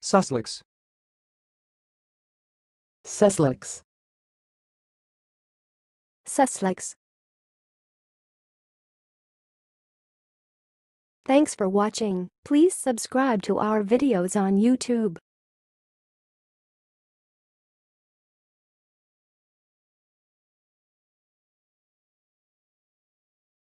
Sussex. Sussex. Sussex. Thanks for watching. Please subscribe to our videos on YouTube.